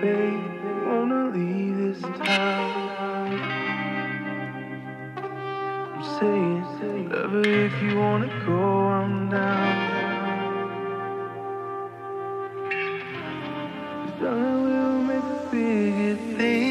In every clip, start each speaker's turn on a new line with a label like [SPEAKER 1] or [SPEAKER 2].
[SPEAKER 1] babe, wanna leave this town. I'm saying, lover, if you wanna go, I'm down. We'll make a bigger thing.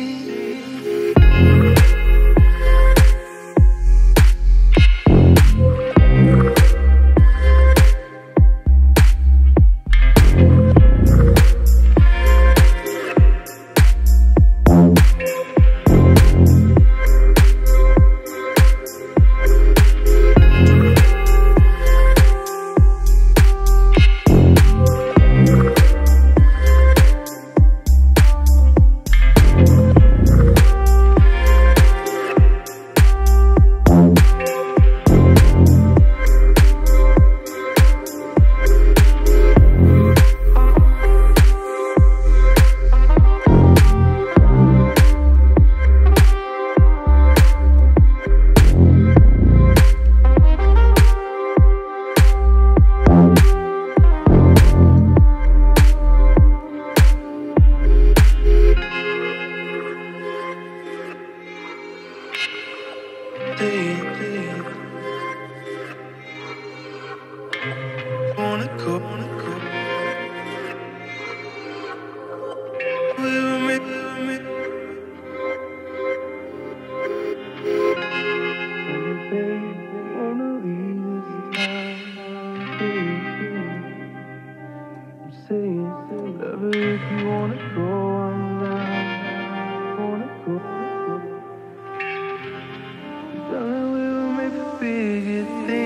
[SPEAKER 1] I'm saying, love her if you wanna go, I'm down. Wanna go. Darling, we'll make a bigger thing.